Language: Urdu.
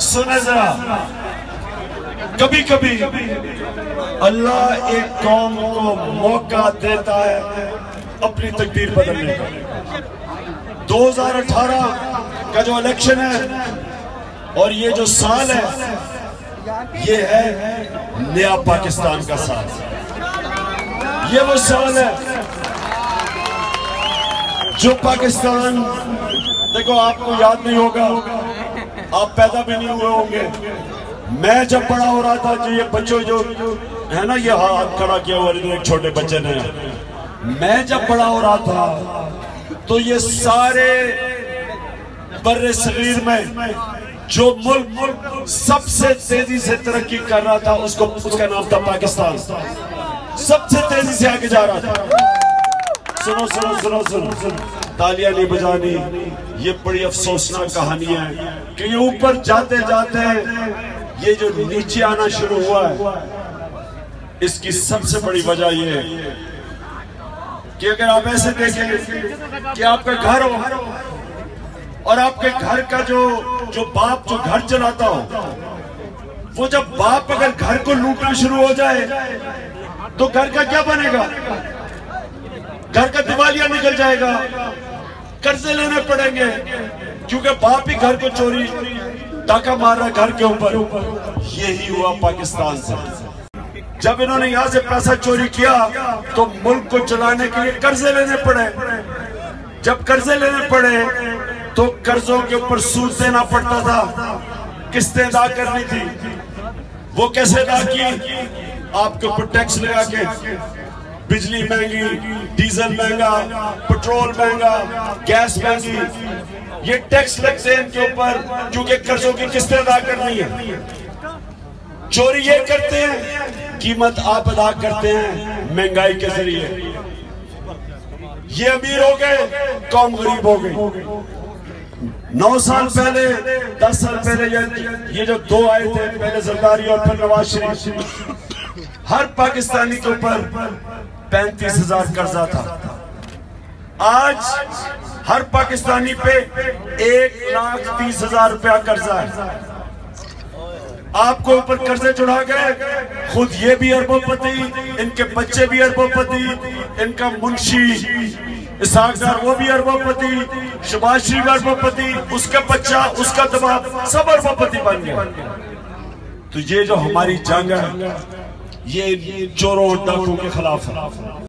سنے ذرا کبھی کبھی اللہ ایک قوم کو موقع دیتا ہے اپنی تقدیر بدلنے کا۔ دو ہزار اٹھارہ کا جو الیکشن ہے اور یہ جو سال ہے، یہ ہے نیا پاکستان کا سال۔ یہ وہ سال ہے جو پاکستان، دیکھو، آپ کو یاد نہیں ہوگا آپ پیدا بھی نہیں ہوئے ہوں گے۔ میں جب بڑا ہو رہا تھا جو یہ بچوں جو ہے نا، یہ ہاتھ کھڑا کیا ہوا ایک چھوٹے بچے نے۔ میں جب بڑا ہو رہا تھا تو یہ سارے بر صغیر میں جو ملک ملک سب سے تیزی سے ترقی کر رہا تھا، اس کو، اس کا نام تھا پاکستان۔ سب سے تیزی سے آگے جا رہا تھا۔ سنو سنو سنو سنو سنو۔ تالیاں نہیں بجانی، یہ بڑی افسوسناک کہانی ہے کہ یہ اوپر جاتے جاتے یہ جو نیچے آنا شروع ہوا ہے، اس کی سب سے بڑی وجہ یہ ہے کہ اگر آپ ایسے دیکھیں کہ آپ کا گھر ہو اور آپ کے گھر کا جو جو باپ جو گھر چلاتا ہو، وہ جب باپ اگر گھر کو لوٹنا شروع ہو جائے تو گھر کا کیا بنے گا؟ گھر کا دیوالیاں نکل جائے گا۔ قرضے لینے پڑیں گے کیونکہ باپ ہی گھر کو چوری ٹاکہ مار رہا گھر کے اوپر یہی ہوا پاکستان سے جب انہوں نے یہاں سے پیسہ چوری کیا تو ملک کو چلانے کے لیے قرضے لینے پڑے جب قرضے لینے پڑے تو قرضوں کے اوپر سود دینا پڑتا تھا قسطیں ادا کرنی تھی وہ کیسے ادا کی آپ کے اوپر ٹیکس لگا کے بجلی مہنگی، ڈیزل مہنگا، پٹرول مہنگا، گیس مہنگی، یہ ٹیکس لگتے ہیں ان کے اوپر کیونکہ قرضوں کی قسطیں ادا کرنی ہے چوری یہ کرتے ہیں، قیمت آپ ادا کرتے ہیں مہنگائی کے ذریعے۔ یہ امیر ہو گئے، قوم غریب ہو گئی۔ نو سال پہلے، دس سال پہلے یہ جو دو آئے تھے، پہلے زرداری اور پھر نواز شریف۔ ہر پاکستانی کے اوپر پینتیس ہزار قرضہ تھا۔ آج ہر پاکستانی پہ ایک لاکھ تیس ہزار روپیہ قرضہ ہے۔ آپ کو اوپر قرضے چڑھا گئے۔ خود یہ بھی اربوں پتی، ان کے بچے بھی اربوں پتی، ان کا منشی اسحاق وہ بھی اربوں پتی، شباز شریف اربوں پتی، اس کا بچہ، اس کا دباؤ سب اربوں پتی بن گیا تو یہ جو ہماری جنگ ہے یہ چوروں ڈاکوں کے خلاف ہے۔